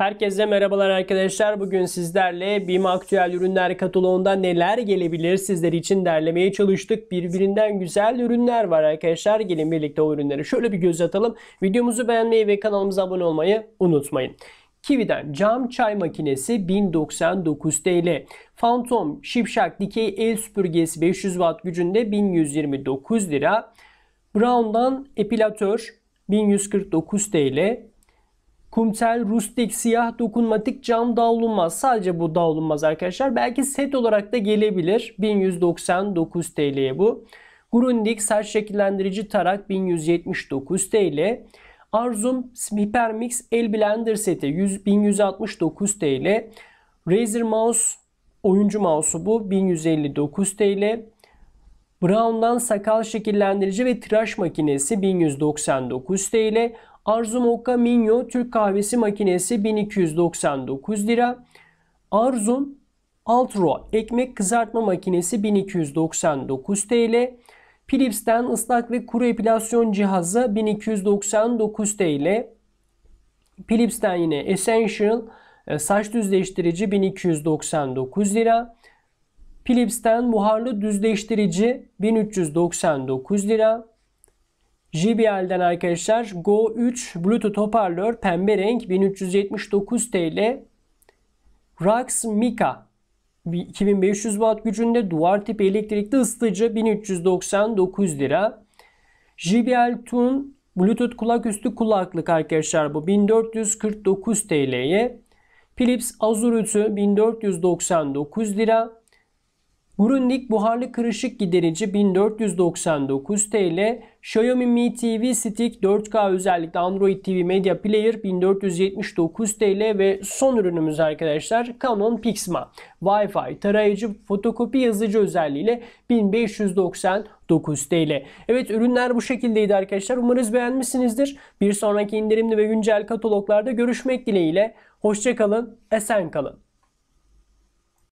Herkese merhabalar arkadaşlar. Bugün sizlerle BİM Aktüel Ürünler Kataloğunda neler gelebilir sizler için derlemeye çalıştık. Birbirinden güzel ürünler var arkadaşlar. Gelin birlikte o ürünleri şöyle bir göz atalım. Videomuzu beğenmeyi ve kanalımıza abone olmayı unutmayın. Kiwi'den cam çay makinesi 1099 TL. Phantom şipşak dikey el süpürgesi 500 watt gücünde 1129 lira. Brown'dan epilatör 1149 TL. Kumtel Rustik siyah dokunmatik cam davlumbaz. Sadece bu davlumbaz arkadaşlar. Belki set olarak da gelebilir. 1199 TL'ye bu. Grundig saç şekillendirici tarak 1179 TL. Arzum Hypermix el blender seti 100, 1169 TL. Razer mouse oyuncu mouse'u bu 1159 TL. Brown'dan sakal şekillendirici ve tıraş makinesi 1199 TL. Arzu Mokka Minyo Türk kahvesi makinesi 1299 lira. Arzum Altro ekmek kızartma makinesi 1299 TL. Philips'ten ıslak ve kuru epilasyon cihazı 1299 TL. Philips'ten yine Essential e, saç düzleştirici 1299 lira. Philips'ten buharlı düzleştirici 1399 lira. JBL'den arkadaşlar Go 3 Bluetooth hoparlör pembe renk 1379 TL. Rax Mika 2500 watt gücünde duvar tipi elektrikli ısıtıcı 1399 lira. JBL Tune Bluetooth kulaküstü kulaklık arkadaşlar bu 1449 TL'ye. Philips Azure 1499 lira. Grundig buharlı kırışık giderici 1499 TL. Xiaomi Mi TV Stick 4K özellikle Android TV Media Player 1479 TL ve son ürünümüz arkadaşlar Canon Pixma. Wi-Fi tarayıcı fotokopi yazıcı özelliğiyle 1599 TL. Evet ürünler bu şekildeydi arkadaşlar. Umarız beğenmişsinizdir. Bir sonraki indirimli ve güncel kataloglarda görüşmek dileğiyle. Hoşçakalın, esen kalın.